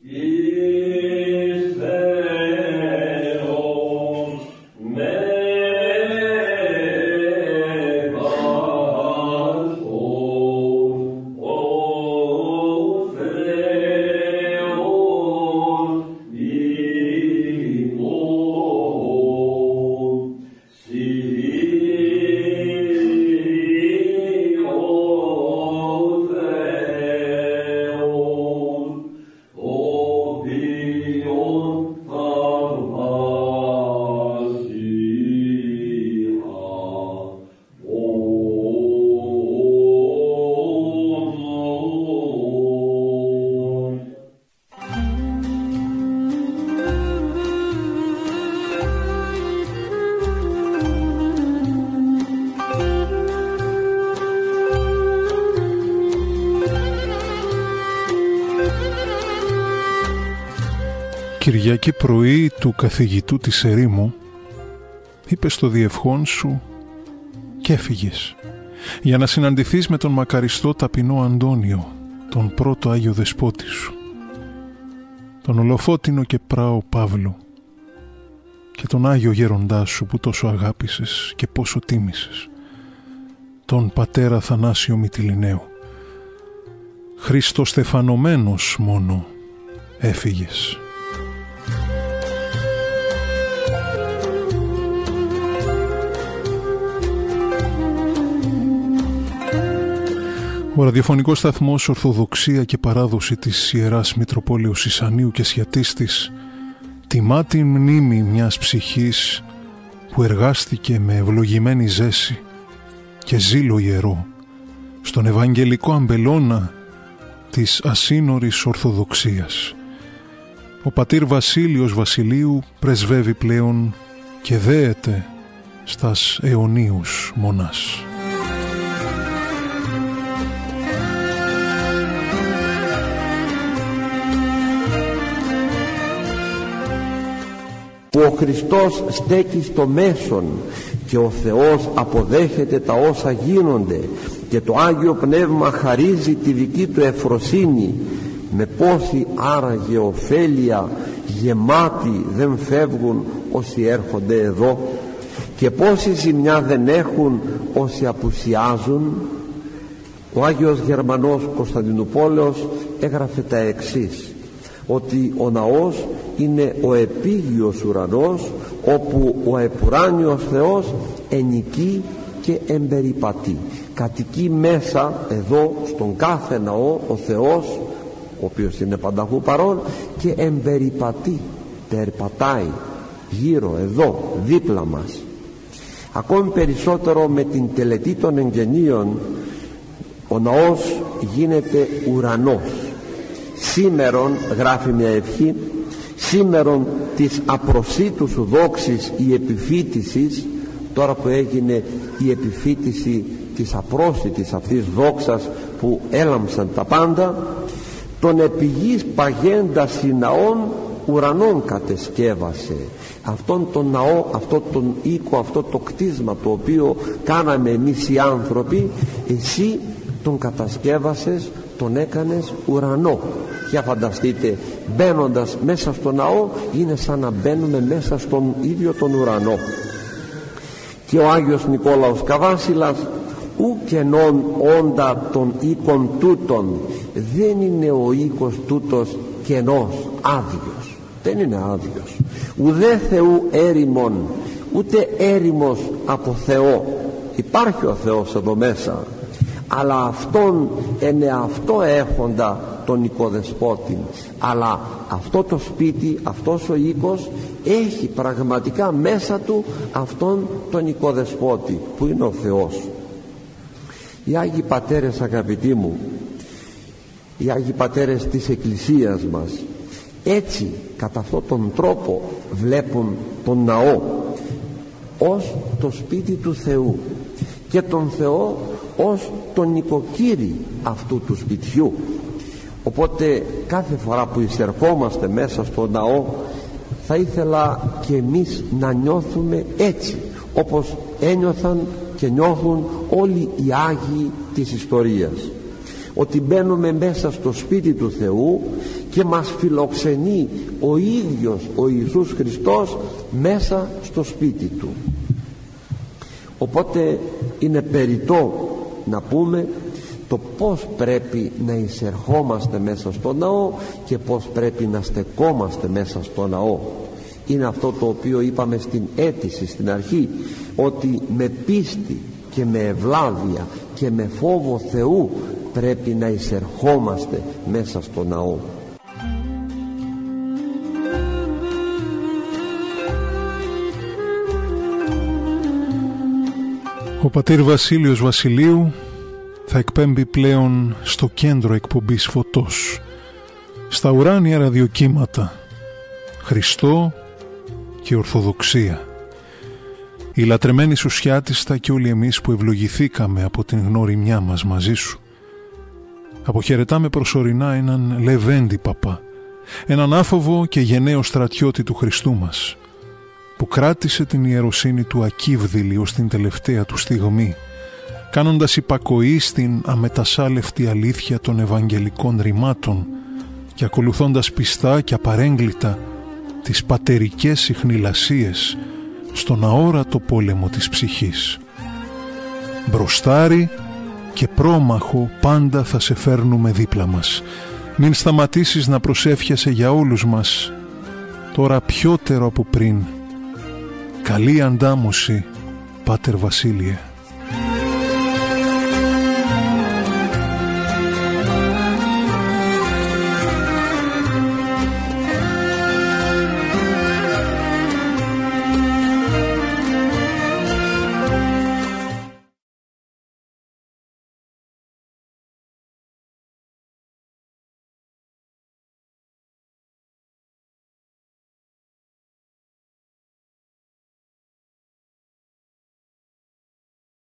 Yeah. Κυριακή πρωί του καθηγητού της ερήμου είπες στο διευχόν σου και έφυγες για να συναντηθείς με τον μακαριστό ταπεινό Αντώνιο τον πρώτο Άγιο Δεσπότη σου τον ολοφότινο και πράο Παύλο και τον Άγιο Γέροντά σου που τόσο αγάπησες και πόσο τίμησες τον πατέρα Θανάσιο Μητυλινέου Χριστοστεφανωμένος μόνο έφυγες. Ο ραδιοφωνικός σταθμός Ορθοδοξία και Παράδοση της Ιεράς Μητροπόλεως Ισανίου και Σιατίστης τιμά την μνήμη μιας ψυχής που εργάστηκε με ευλογημένη ζέση και ζήλο ιερό στον Ευαγγελικό αμπελώνα της ασύνορης Ορθοδοξίας. Ο πατήρ Βασίλειος Βασιλείου πρεσβεύει πλέον και δέεται στας αιωνίους μονάς. Που ο Χριστός στέκει στο μέσον και ο Θεός αποδέχεται τα όσα γίνονται και το Άγιο Πνεύμα χαρίζει τη δική του εφροσύνη με πόση άραγε ωφέλεια γεμάτοι δεν φεύγουν όσοι έρχονται εδώ και πόση ζημιά δεν έχουν όσοι απουσιάζουν. Ο Άγιος Γερμανός Κωνσταντινούπολεος έγραφε τα εξής ότι ο ναός είναι ο επίγειος ουρανός όπου ο επουράνιος Θεός ενικεί και εμπεριπατεί. Κατοικεί μέσα εδώ στον κάθε ναό ο Θεός ο οποίος είναι πανταχού παρόν και εμπεριπατεί περπατάει γύρω εδώ δίπλα μας. Ακόμη περισσότερο με την τελετή των εγγενείων ο ναός γίνεται ουρανός. Σήμερον γράφει μια ευχή σήμερον της απροσίτου σου δόξης η επιφύτησης τώρα που έγινε η επιφύτηση της απρόσιτης αυτής δόξας που έλαμψαν τα πάντα τον επιγής παγέντα συναών ουρανών κατεσκεύασε. Αυτόν τον ναό, αυτόν τον οίκο, αυτό το κτίσμα το οποίο κάναμε εμείς οι άνθρωποι εσύ τον κατασκεύασες τον έκανες ουρανό για φανταστείτε μπαίνοντας μέσα στο ναό είναι σαν να μπαίνουμε μέσα στον ίδιο τον ουρανό. Και ο Άγιος Νικόλαος Καβάσιλας ου κενών όντα των οίκων τούτων δεν είναι ο οίκος τούτος κενός άδειος δεν είναι άδειος. Ουδέ Θεού έρημον ούτε έρημος από Θεό. Υπάρχει ο Θεός εδώ μέσα αλλά αυτόν είναι αυτό έχοντα τον οικοδεσπότη. Αλλά αυτό το σπίτι αυτός ο οίκος έχει πραγματικά μέσα του αυτόν τον οικοδεσπότη που είναι ο Θεός. Οι Άγιοι Πατέρες αγαπητοί μου οι Άγιοι Πατέρες της Εκκλησίας μας έτσι κατά αυτόν τον τρόπο βλέπουν τον ναό ως το σπίτι του Θεού και τον Θεό ως τον νοικοκύρη αυτού του σπιτιού οπότε κάθε φορά που εισερχόμαστε μέσα στο ναό θα ήθελα και εμείς να νιώθουμε έτσι όπως ένιωθαν και νιώθουν όλοι οι Άγιοι της ιστορίας. Ότι μπαίνουμε μέσα στο σπίτι του Θεού και μας φιλοξενεί ο ίδιος ο Ιησούς Χριστός μέσα στο σπίτι Του. Οπότε είναι περιττό να πούμε το πως πρέπει να εισερχόμαστε μέσα στο ναό και πως πρέπει να στεκόμαστε μέσα στο ναό. Είναι αυτό το οποίο είπαμε στην αίτηση στην αρχή ότι με πίστη και με ευλάβεια και με φόβο Θεού πρέπει να εισερχόμαστε μέσα στο ναό. Ο πατήρ Βασίλειος Βασιλείου θα εκπέμπει πλέον στο κέντρο εκπομπής φωτός. Στα ουράνια ραδιοκύματα Χριστό και Ορθοδοξία. Η λατρεμένη σου σιάτιστα και όλοι εμείς που ευλογηθήκαμε από την γνωριμιά μας μαζί σου. Αποχαιρετάμε προσωρινά έναν λεβέντη παπά έναν άφοβο και γενναίο στρατιώτη του Χριστού μας που κράτησε την ιεροσύνη του ακύβδηλη ως την τελευταία του στιγμή κάνοντας υπακοή στην αμετασάλευτη αλήθεια των Ευαγγελικών ρημάτων και ακολουθώντας πιστά και απαρέγκλητα τις πατερικές συχνηλασίες στον αόρατο πόλεμο της ψυχής. Μπροστάρι και πρόμαχο πάντα θα σε φέρνουμε δίπλα μας. Μην σταματήσεις να προσεύχεσαι για όλους μας, τώρα πιότερο από πριν. Καλή αντάμωση, Πάτερ Βασίλειε.